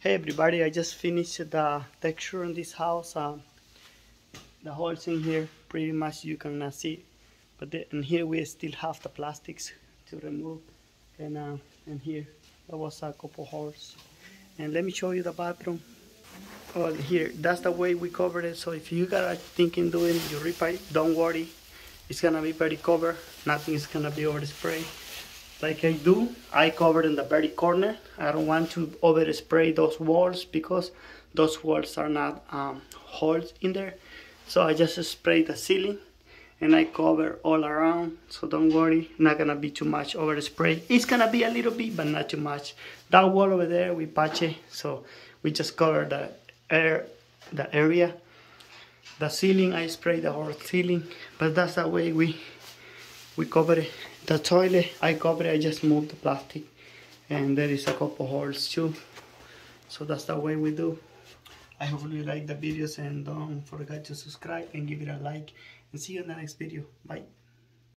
Hey everybody, I just finished the texture on this house. Um, the holes in here, pretty much you cannot see. But the, and here we still have the plastics to remove. And, uh, and here, there was a couple holes. And let me show you the bathroom. well here, that's the way we covered it. So if you got a thinking doing your repipe, don't worry. It's gonna be very covered. Nothing is gonna be overspray like I do, I cover in the very corner. I don't want to overspray those walls because those walls are not um, holes in there. So I just spray the ceiling and I cover all around. So don't worry, not gonna be too much overspray. It's gonna be a little bit, but not too much. That wall over there, we patch it. So we just cover the air, the area. The ceiling, I spray the whole ceiling, but that's the way we we cover the toilet I cover I just move the plastic and there is a couple holes too. So that's the way we do. I hope you like the videos and don't forget to subscribe and give it a like and see you in the next video. Bye